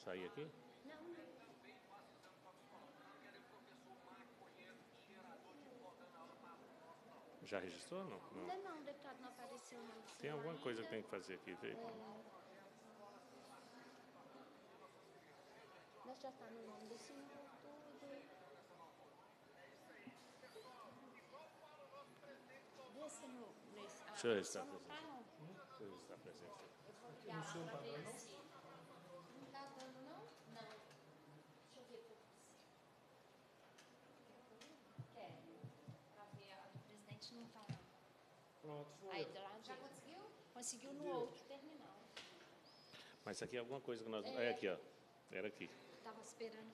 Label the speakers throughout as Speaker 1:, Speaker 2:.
Speaker 1: sair aqui?
Speaker 2: Não, não.
Speaker 1: Já registrou? Não. não.
Speaker 2: Ainda não, o deputado não apareceu não.
Speaker 1: Tem alguma coisa que tem que fazer aqui. vê.
Speaker 2: Mas já está no nome do senhor, tudo. Nesse, ah,
Speaker 1: Deixa eu
Speaker 2: não tá, não.
Speaker 1: Deixa eu se está presente.
Speaker 2: Eu vou ligar lá pra ver se... Não tá dando, não? Não. Deixa eu ver por Quer? Pra ver, a do presidente não tá, não.
Speaker 3: Pronto,
Speaker 2: Aí,
Speaker 3: foi.
Speaker 2: do lado Já conseguiu? Conseguiu no outro terminal.
Speaker 1: Mas isso aqui é alguma coisa que nós. É aqui, ó. Era aqui.
Speaker 2: Tava esperando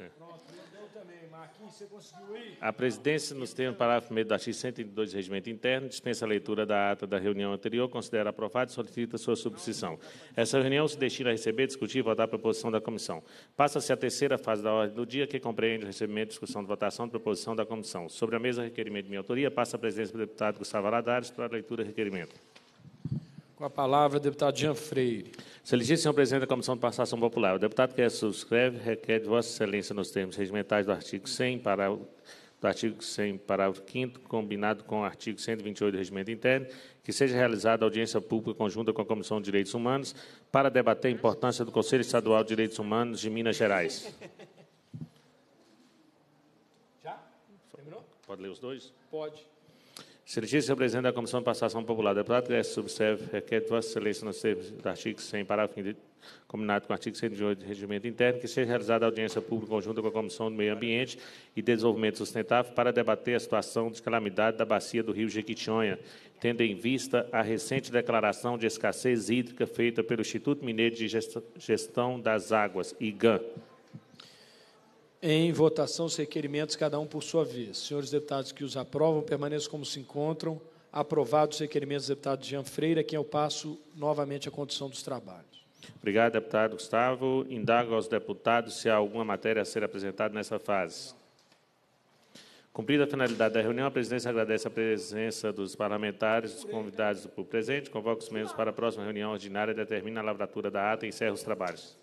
Speaker 2: aparecer.
Speaker 3: Pronto, eu também. Marquinhos, você conseguiu ir?
Speaker 1: A presidência, nos termos do parágrafo 1 do artigo 102 do Regimento Interno, dispensa a leitura da ata da reunião anterior, considera aprovada e solicita sua substituição. Essa reunião se destina a receber, discutir e votar a proposição da comissão. Passa-se a terceira fase da ordem do dia, que compreende o recebimento, discussão, votação de proposição da comissão. Sobre a mesa, requerimento de minha autoria, passa a presidência do deputado Gustavo Aradares para a leitura do requerimento.
Speaker 3: Com a palavra, deputado Jean Freire.
Speaker 1: Senhor presidente da Comissão de Passação Popular, o deputado que subscreve requer de Vossa Excelência nos termos regimentais do artigo 100, para, do artigo 100, parágrafo 5 combinado com o artigo 128 do Regimento Interno, que seja realizada audiência pública conjunta com a Comissão de Direitos Humanos para debater a importância do Conselho Estadual de Direitos Humanos de Minas Gerais.
Speaker 3: Já? Terminou?
Speaker 1: Pode ler os dois?
Speaker 3: Pode.
Speaker 1: Excelentíssimo senhor presidente da Comissão de Passação Popular, deputado que subserve requer Vossa Excelência nos termos do artigo 100, parágrafo 5, combinado com o artigo 108 do Regimento Interno, que seja realizada audiência pública conjunta com a Comissão do Meio Ambiente e Desenvolvimento Sustentável para debater a situação de calamidade da bacia do Rio Jequitinhonha, tendo em vista a recente declaração de escassez hídrica feita pelo Instituto Mineiro de Gest- Gestão das Águas, IGAN.
Speaker 3: Em votação, os requerimentos, cada um por sua vez. Senhores deputados que os aprovam, permaneçam como se encontram. Aprovados os requerimentos do deputado Jean Freire, a quem eu passo novamente a condição dos trabalhos.
Speaker 1: Obrigado, deputado Gustavo. Indago aos deputados se há alguma matéria a ser apresentada nessa fase. Cumprida a finalidade da reunião, a presidência agradece a presença dos parlamentares, dos convidados por presente, convoca os membros para a próxima reunião ordinária, determina a lavratura da ata e encerra os trabalhos.